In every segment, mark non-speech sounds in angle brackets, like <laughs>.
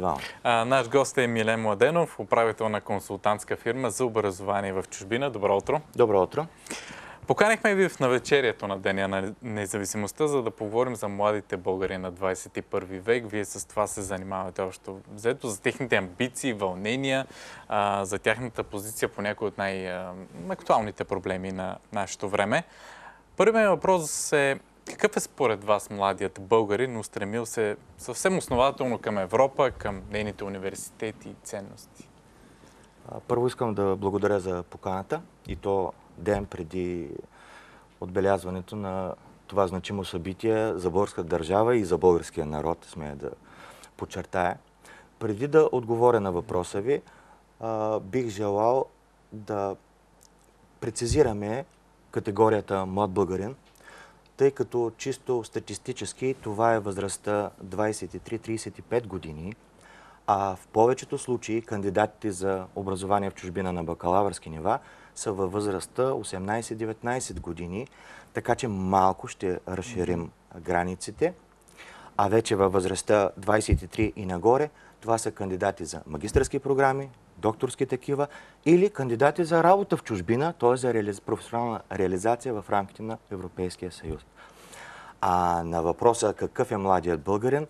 двама. наш гост е Милен Младенов, управител на консултантска фирма за образование в чужбина. Добро утро. Добро утро. Поканихме ви в навечерието на Деня на независимостта, за да поговорим за младите българи на 21 век. Вие с това се занимавате още взето, за техните амбиции, вълнения, за тяхната позиция по някои от най-актуалните проблеми на нашето време. Първият въпрос е какъв е според вас младият българин, устремил се съвсем основателно към Европа, към нейните университети и ценности? Първо искам да благодаря за поканата и то ден преди отбелязването на това значимо събитие за българска държава и за българския народ, смея да подчертая. Преди да отговоря на въпроса ви, бих желал да прецизираме категорията млад българин, тъй като чисто статистически това е възрастта 23-35 години, а в повечето случаи кандидатите за образование в чужбина на бакалавърски нива са във възрастта 18-19 години, така че малко ще разширим границите. А вече във възрастта 23 и нагоре, това са кандидати за магистрски програми, докторски такива или кандидати за работа в чужбина, т.е. за професионална реализация в рамките на Европейския съюз. А на въпроса какъв е младият българин,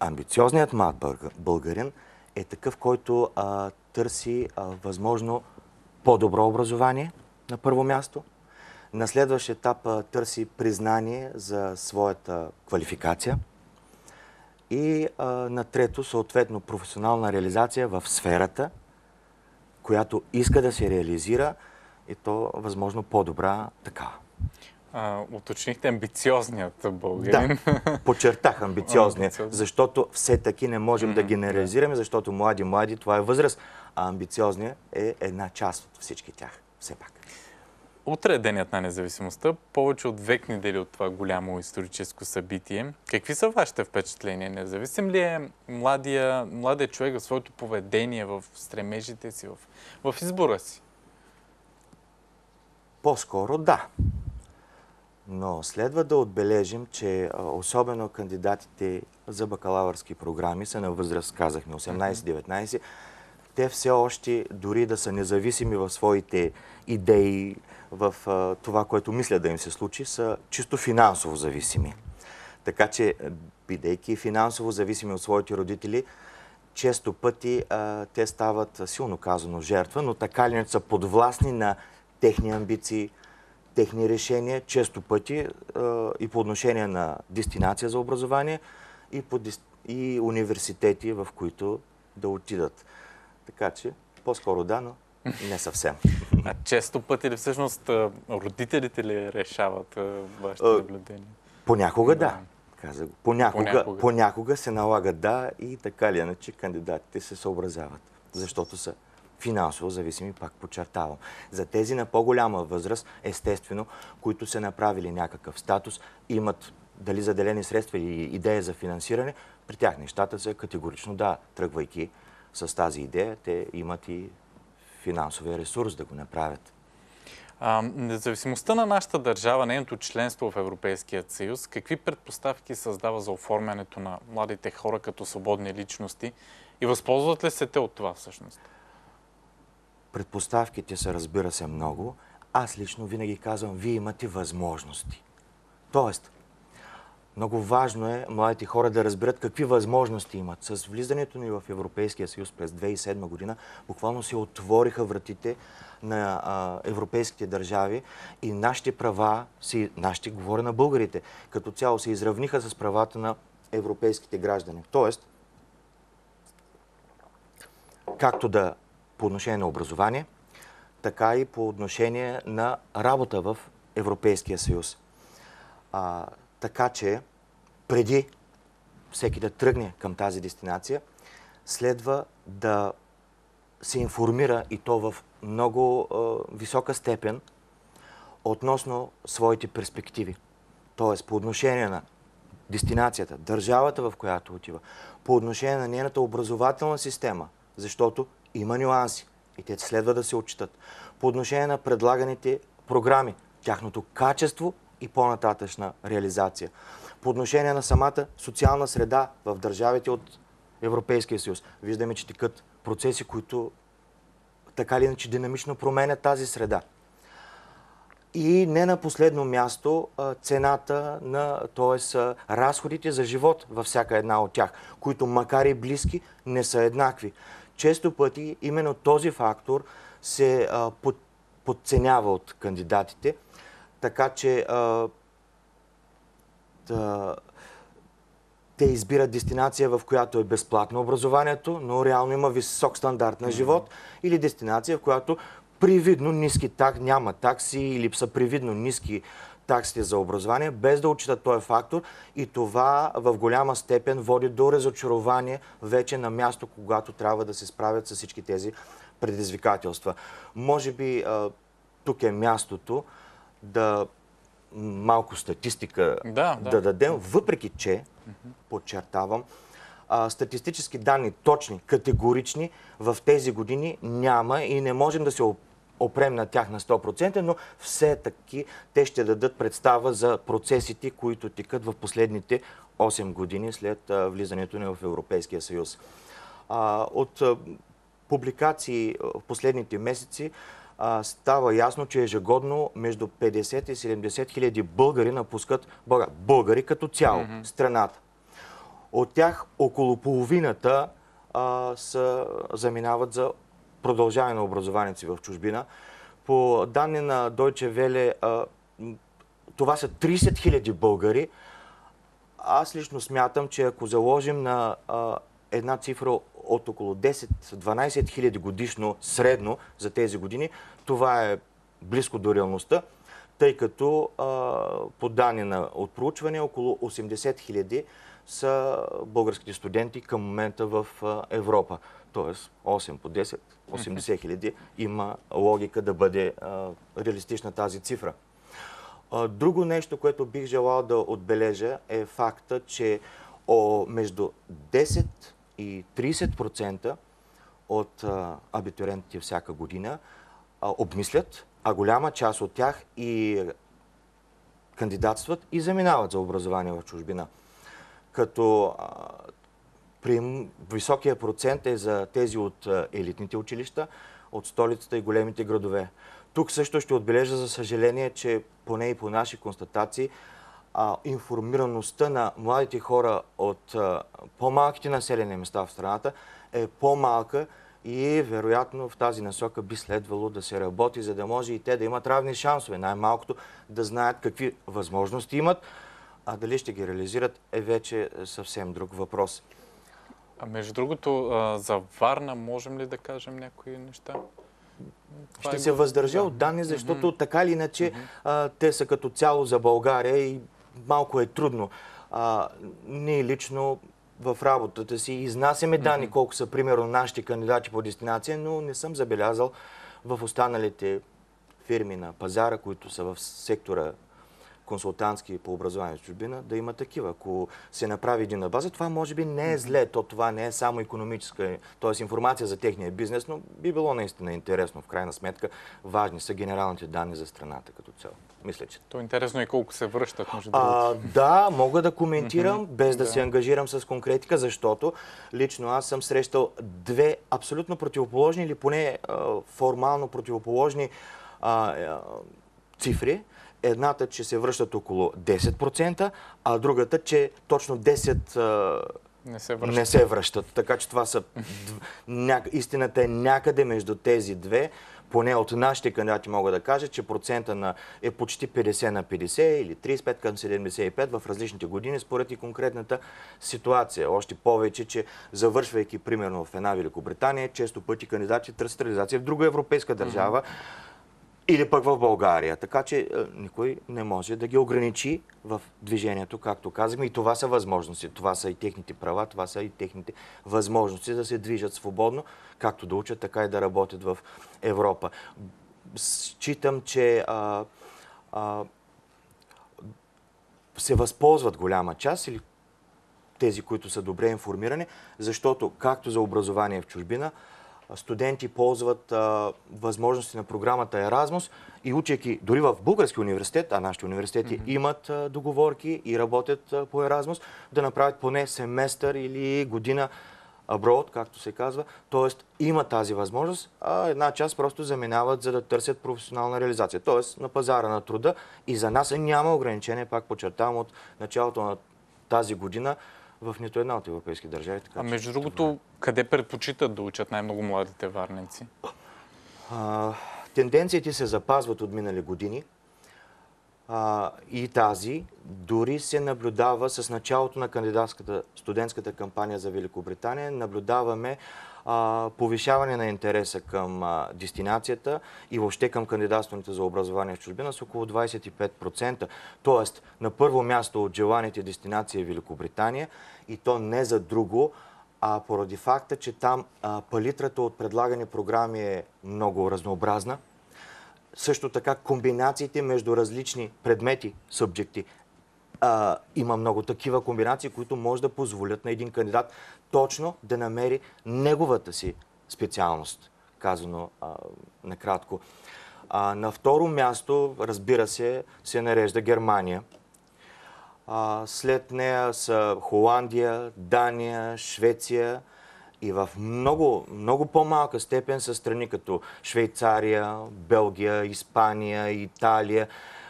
амбициозният млад българин е такъв, който а, търси а, възможно по-добро образование на първо място. На следващ етап а, търси признание за своята квалификация. И а, на трето, съответно, професионална реализация в сферата, която иска да се реализира и то възможно по-добра такава. уточнихте амбициозният българин. Да, подчертах амбициозния, защото все таки не можем mm-hmm. да генерализираме, защото млади-млади това е възраст, а амбициозният е една част от всички тях, все пак. Утре е денят на независимостта, повече от век недели от това голямо историческо събитие. Какви са вашите впечатления? Независим ли е младия, младия човек в своето поведение, в стремежите си, в, в избора си? По-скоро да. Но следва да отбележим, че особено кандидатите за бакалавърски програми са на възраст, казахме, 18-19. Те все още, дори да са независими в своите идеи, в това, което мислят да им се случи, са чисто финансово зависими. Така че, бидейки финансово зависими от своите родители, често пъти а, те стават, силно казано, жертва, но така ли не са подвластни на техни амбиции, техни решения, често пъти а, и по отношение на дестинация за образование и, по, и университети, в които да отидат. Така че, по-скоро да, но <laughs> не съвсем. А често пъти ли всъщност родителите ли решават вашите наблюдения? Понякога да. Каза го. Понякога, понякога. понякога се налага да и така ли иначе кандидатите се съобразяват. Защото са финансово зависими, пак подчертавам. За тези на по-голяма възраст, естествено, които са направили някакъв статус, имат дали заделени средства или идея за финансиране, при тях нещата са категорично да, тръгвайки с тази идея, те имат и финансовия ресурс да го направят. А, независимостта на нашата държава, нейното членство в Европейския съюз, какви предпоставки създава за оформянето на младите хора като свободни личности и възползват ли се те от това всъщност? Предпоставките са, разбира се, много. Аз лично винаги казвам, вие имате възможности. Тоест, много важно е младите хора да разберат какви възможности имат. С влизането ни в Европейския съюз през 2007 година буквално се отвориха вратите на а, европейските държави и нашите права, си, нашите, говоря на българите, като цяло се изравниха с правата на европейските граждани. Тоест, както да по отношение на образование, така и по отношение на работа в Европейския съюз. А, така че, преди всеки да тръгне към тази дестинация, следва да се информира и то в много е, висока степен относно своите перспективи. Тоест, по отношение на дестинацията, държавата, в която отива, по отношение на нейната образователна система, защото има нюанси и те следва да се отчитат. По отношение на предлаганите програми, тяхното качество и по-нататъчна реализация. По отношение на самата социална среда в държавите от Европейския съюз. Виждаме, че текат процеси, които така или иначе динамично променят тази среда. И не на последно място цената на, т.е. разходите за живот във всяка една от тях, които макар и близки, не са еднакви. Често пъти именно този фактор се под, подценява от кандидатите, така че да, те избират дестинация, в която е безплатно образованието, но реално има висок стандарт на живот, или дестинация, в която привидно ниски так, няма такси или са привидно ниски таксите за образование, без да учитат този фактор и това в голяма степен води до разочарование вече на място, когато трябва да се справят с всички тези предизвикателства. Може би тук е мястото да малко статистика да, да. да дадем, въпреки че, подчертавам, статистически данни точни, категорични в тези години няма и не можем да се опрем на тях на 100%, но все таки те ще дадат представа за процесите, които текат в последните 8 години след влизането ни в Европейския съюз. От публикации в последните месеци става ясно, че ежегодно между 50 и 70 хиляди българи напускат България. Българи като цяло, mm-hmm. страната. От тях около половината а, са, заминават за продължаване на образованието си в чужбина. По данни на Deutsche Welle, а, това са 30 хиляди българи. Аз лично смятам, че ако заложим на а, една цифра от около 10-12 хиляди годишно средно за тези години, това е близко до реалността, тъй като по данни от проучване около 80 хиляди са българските студенти към момента в Европа. Тоест 8 по 10, 80 хиляди има логика да бъде реалистична тази цифра. Друго нещо, което бих желал да отбележа е факта, че между 10 и 30% от а, абитуриентите всяка година а, обмислят, а голяма част от тях и кандидатстват и заминават за образование в чужбина. Като а, при високия процент е за тези от елитните училища, от столицата и големите градове. Тук също ще отбележа, за съжаление, че поне и по наши констатации, а, информираността на младите хора от по-малките населени места в страната е по-малка и вероятно в тази насока би следвало да се работи, за да може и те да имат равни шансове. Най-малкото да знаят какви възможности имат, а дали ще ги реализират е вече съвсем друг въпрос. А между другото, за Варна можем ли да кажем някои неща? Ще се въздържа да. от данни, защото mm-hmm. така или иначе mm-hmm. а, те са като цяло за България и малко е трудно. А, ние лично в работата си изнасяме данни, mm-hmm. колко са примерно нашите кандидати по дестинация, но не съм забелязал в останалите фирми на пазара, които са в сектора консултантски по образование в чужбина, да има такива. Ако се направи един база, това може би не е зле. То това не е само економическа, т.е. информация за техния бизнес, но би било наистина интересно. В крайна сметка важни са генералните данни за страната като цяло. Мисля, че. То е интересно и колко се връщат, между другото. Да, мога да коментирам, без да, да се ангажирам с конкретика, защото лично аз съм срещал две абсолютно противоположни или поне а, формално противоположни а, а, цифри едната, че се връщат около 10%, а другата, че точно 10% не се връщат. Не се връщат. Така че това са... Истината е някъде между тези две. Поне от нашите кандидати мога да кажа, че процента на, е почти 50 на 50 или 35 към 75 в различните години, според и конкретната ситуация. Още повече, че завършвайки примерно в една Великобритания, често пъти кандидати търсят реализация в друга европейска държава. Mm-hmm или пък в България. Така че е, никой не може да ги ограничи в движението, както казахме. И това са възможности. Това са и техните права, това са и техните възможности да се движат свободно, както да учат, така и да работят в Европа. Считам, че а, а, се възползват голяма част или тези, които са добре информирани, защото както за образование в чужбина, студенти ползват а, възможности на програмата Еразмус и учейки дори в Български университет, а нашите университети mm-hmm. имат а, договорки и работят а, по Еразмус, да направят поне семестър или година abroad, както се казва. Тоест има тази възможност, а една част просто заминават, за да търсят професионална реализация. Тоест на пазара на труда и за нас няма ограничение, пак подчертавам, от началото на тази година в нито една от европейски държави. Така, а между другото, къде предпочитат да учат най-много младите варненци? А, тенденциите се запазват от минали години а, и тази дори се наблюдава с началото на кандидатската студентската кампания за Великобритания. Наблюдаваме а, повишаване на интереса към а, дестинацията и въобще към кандидатстването за образование в чужбина с около 25%. Тоест, на първо място от желаните дестинации е Великобритания и то не за друго, а поради факта, че там а, палитрата от предлагани програми е много разнообразна. Също така комбинациите между различни предмети, субjекти, а, има много такива комбинации, които може да позволят на един кандидат точно да намери неговата си специалност, казано а, накратко. А, на второ място, разбира се, се нарежда Германия. А, след нея са Холандия, Дания, Швеция и в много, много по-малка степен са страни като Швейцария, Белгия, Испания, Италия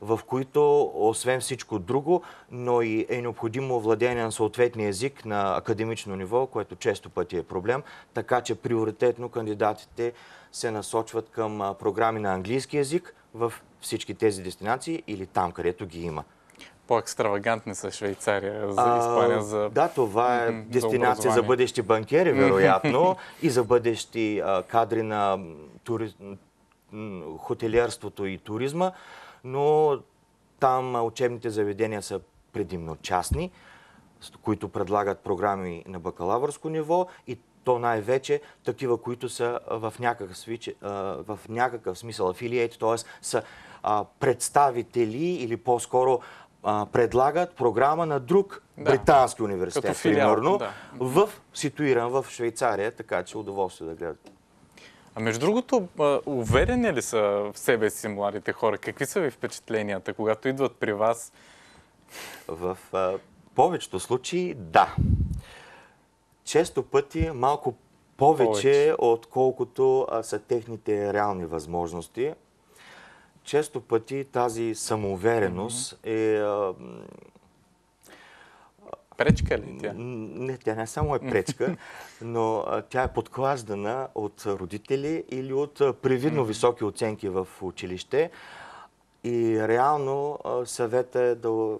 в които, освен всичко друго, но и е необходимо владение на съответния език на академично ниво, което често пъти е проблем, така че приоритетно кандидатите се насочват към програми на английски язик в всички тези дестинации или там, където ги има. По-екстравагантни са Швейцария, за Испания, за Да, това е дестинация за, за бъдещи банкери, вероятно, <laughs> и за бъдещи а, кадри на тури... хотелиерството и туризма но там учебните заведения са предимно частни, които предлагат програми на бакалавърско ниво и то най-вече такива, които са в някакъв, в някакъв смисъл афилиейт, т.е. са представители или по-скоро предлагат програма на друг да. британски университет, филиал, примерно, да. в, ситуиран в Швейцария, така че удоволствие да гледат. А между другото, уверени ли са в себе си младите хора? Какви са ви впечатленията, когато идват при вас? В а, повечето случаи да. Често пъти малко повече, повече. отколкото а, са техните реални възможности. Често пъти тази самоувереност mm-hmm. е а, Пречка ли тя? Не, тя не само е пречка, <laughs> но тя е подклаждана от родители или от привидно високи оценки в училище. И реално съвета е да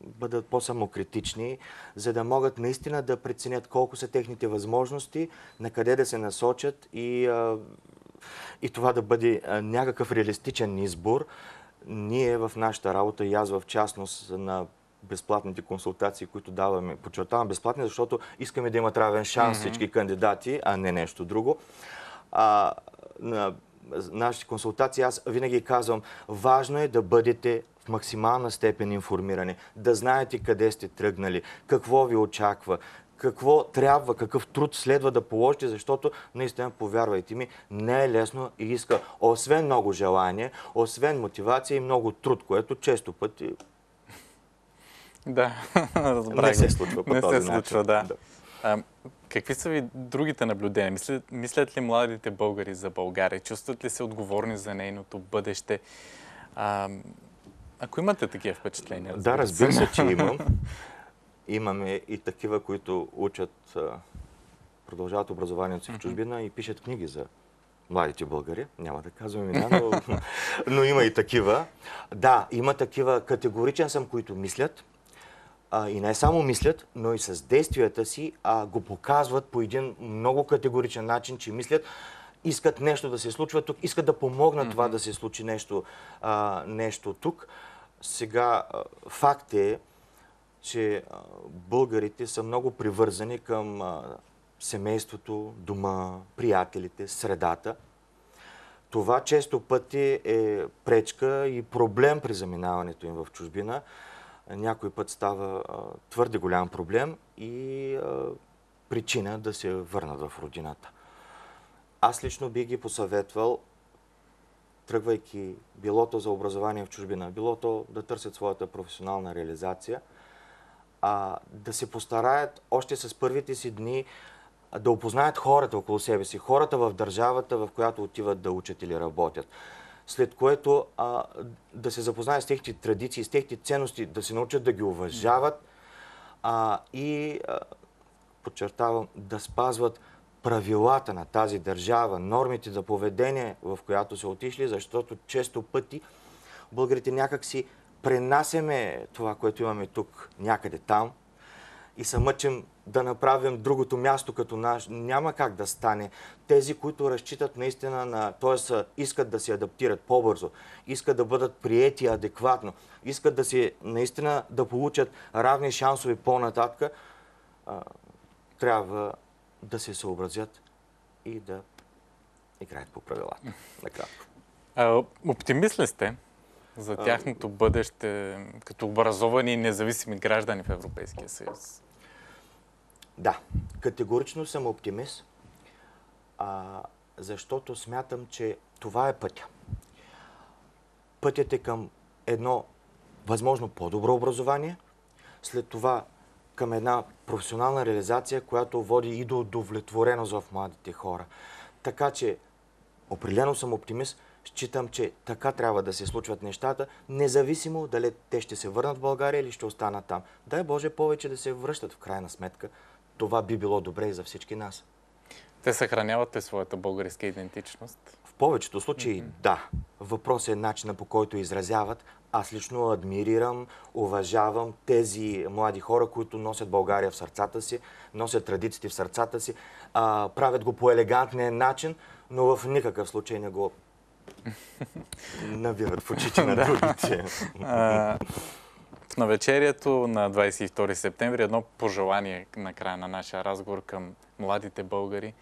бъдат по-самокритични, за да могат наистина да преценят колко са техните възможности, на къде да се насочат и, и това да бъде някакъв реалистичен избор. Ние в нашата работа и аз в частност на безплатните консултации, които даваме. Подчертавам безплатни, защото искаме да имат равен шанс mm-hmm. всички кандидати, а не нещо друго. А, на нашите консултации аз винаги казвам, важно е да бъдете в максимална степен информирани, да знаете къде сте тръгнали, какво ви очаква, какво трябва, какъв труд следва да положите, защото наистина, повярвайте ми, не е лесно и иска, освен много желание, освен мотивация и много труд, което често пъти да, <laughs> разбрах. Не се случва по Не този се случва, да. да. А, какви са ви другите наблюдения? Мислят, мислят ли младите българи за България? Чувстват ли се отговорни за нейното бъдеще? А, ако имате такива впечатления? Да, разбира се, че <laughs> имам. Имаме и такива, които учат, продължават образованието си в чужбина и пишат книги за младите българи. Няма да казвам имена, <laughs> но, но има и такива. Да, има такива. Категоричен съм, които мислят, а, и не само мислят, но и с действията си а, го показват по един много категоричен начин, че мислят, искат нещо да се случва тук, искат да помогнат mm-hmm. това да се случи нещо, а, нещо тук. Сега, факт е, че българите са много привързани към семейството, дома, приятелите, средата. Това често пъти е пречка и проблем при заминаването им в чужбина някой път става а, твърде голям проблем и а, причина да се върнат в родината. Аз лично би ги посъветвал, тръгвайки билото за образование в чужбина, билото да търсят своята професионална реализация, а да се постараят още с първите си дни да опознаят хората около себе си, хората в държавата, в която отиват да учат или работят. След което а, да се запознаят с техните традиции, с техните ценности, да се научат да ги уважават а, и, а, подчертавам, да спазват правилата на тази държава, нормите за поведение, в която са отишли, защото често пъти българите някак си пренасеме това, което имаме тук някъде там и се мъчим да направим другото място като наш. Няма как да стане. Тези, които разчитат наистина на, т.е. искат да се адаптират по-бързо, искат да бъдат приети адекватно, искат да си наистина да получат равни шансове по-нататък, трябва да се съобразят и да играят по правилата. Накратко. Оптимист ли сте за тяхното бъдеще като образовани и независими граждани в Европейския съюз? Да, категорично съм оптимист, а, защото смятам, че това е пътя. Пътят е към едно възможно по-добро образование, след това към една професионална реализация, която води и до удовлетвореност в младите хора. Така че, определено съм оптимист, считам, че така трябва да се случват нещата, независимо дали те ще се върнат в България или ще останат там. Дай Боже повече да се връщат в крайна сметка. Това би било добре и за всички нас. Те съхраняват ли своята българска идентичност? В повечето случаи да. Въпросът е начина по който изразяват. Аз лично адмирирам, уважавам тези млади хора, които носят България в сърцата си, носят традициите в сърцата си, а, правят го по елегантния начин, но в никакъв случай не го <laughs> навиват в очите на другите. В навечерието на 22 септември едно пожелание на края на нашия разговор към младите българи.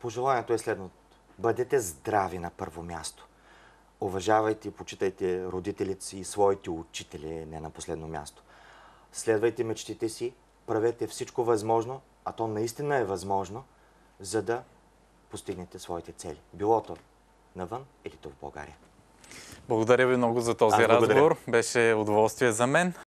Пожеланието е следното. Бъдете здрави на първо място. Уважавайте и почитайте родителите си и своите учители, не на последно място. Следвайте мечтите си, правете всичко възможно, а то наистина е възможно, за да постигнете своите цели. Било то навън или то в България. Благодаря ви много за този Аз благодаря. разговор. Беше удоволствие за мен.